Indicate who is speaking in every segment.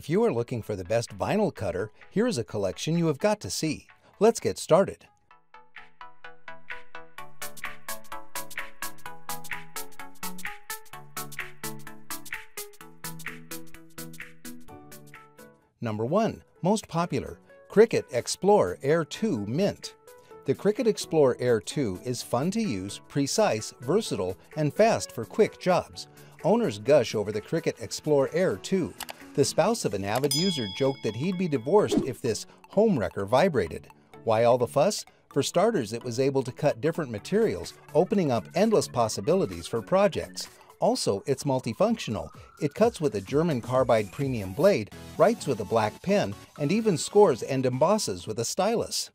Speaker 1: If you are looking for the best vinyl cutter, here is a collection you have got to see. Let's get started. Number 1. Most popular, Cricut Explore Air 2 Mint. The Cricut Explore Air 2 is fun to use, precise, versatile, and fast for quick jobs. Owners gush over the Cricut Explore Air 2. The spouse of an avid user joked that he'd be divorced if this home wrecker vibrated. Why all the fuss? For starters, it was able to cut different materials, opening up endless possibilities for projects. Also, it's multifunctional. It cuts with a German carbide premium blade, writes with a black pen, and even scores and embosses with a stylus.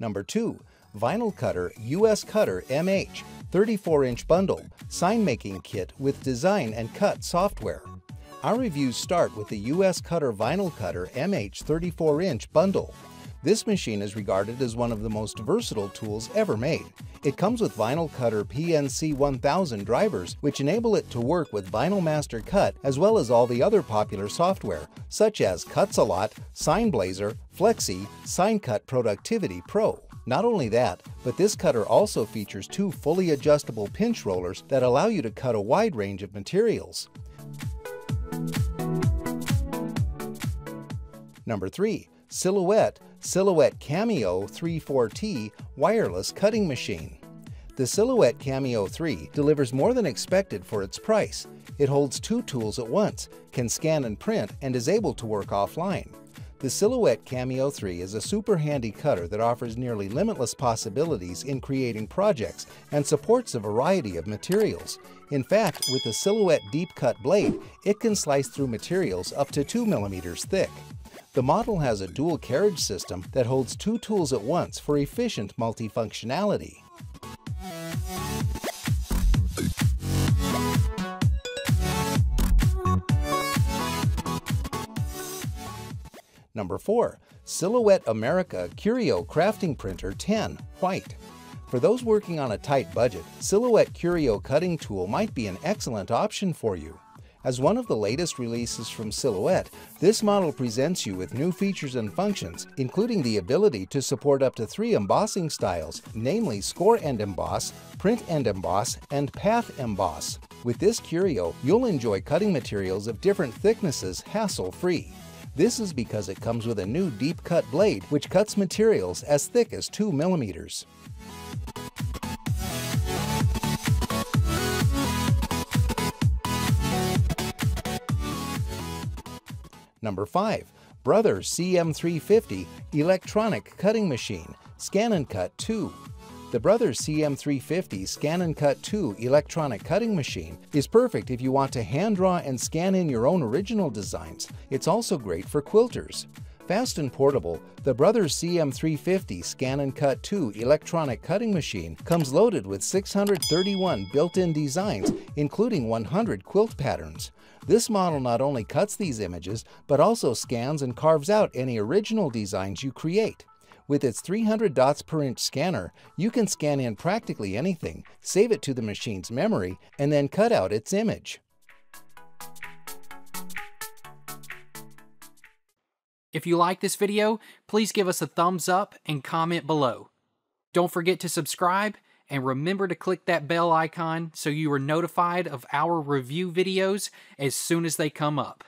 Speaker 1: Number 2. Vinyl Cutter US Cutter MH 34-inch bundle, sign making kit with design and cut software. Our reviews start with the US Cutter Vinyl Cutter MH 34-inch bundle. This machine is regarded as one of the most versatile tools ever made. It comes with Vinyl Cutter PNC 1000 drivers, which enable it to work with Vinyl Master Cut as well as all the other popular software, such as Cuts-A-Lot, SignBlazer, Flexi, SignCut Productivity Pro. Not only that, but this cutter also features two fully adjustable pinch rollers that allow you to cut a wide range of materials. Number 3. Silhouette Silhouette Cameo 34T wireless cutting machine. The Silhouette Cameo 3 delivers more than expected for its price. It holds two tools at once, can scan and print, and is able to work offline. The Silhouette Cameo 3 is a super handy cutter that offers nearly limitless possibilities in creating projects and supports a variety of materials. In fact, with the Silhouette Deep Cut blade, it can slice through materials up to 2 millimeters thick. The model has a dual carriage system that holds two tools at once for efficient multifunctionality. Number 4. Silhouette America Curio Crafting Printer 10 White for those working on a tight budget, Silhouette Curio Cutting Tool might be an excellent option for you. As one of the latest releases from Silhouette, this model presents you with new features and functions, including the ability to support up to three embossing styles, namely Score and Emboss, Print and Emboss, and Path Emboss. With this curio, you'll enjoy cutting materials of different thicknesses hassle-free. This is because it comes with a new deep cut blade which cuts materials as thick as 2 millimeters. Number 5. Brother CM350 Electronic Cutting Machine Scan & Cut 2 the Brother CM350 Scan & Cut 2 electronic cutting machine is perfect if you want to hand draw and scan in your own original designs. It's also great for quilters. Fast and portable, the Brothers CM350 Scan & Cut 2 electronic cutting machine comes loaded with 631 built-in designs, including 100 quilt patterns. This model not only cuts these images, but also scans and carves out any original designs you create. With its 300 dots per inch scanner, you can scan in practically anything, save it to the machine's memory, and then cut out its image.
Speaker 2: If you like this video, please give us a thumbs up and comment below. Don't forget to subscribe and remember to click that bell icon so you are notified of our review videos as soon as they come up.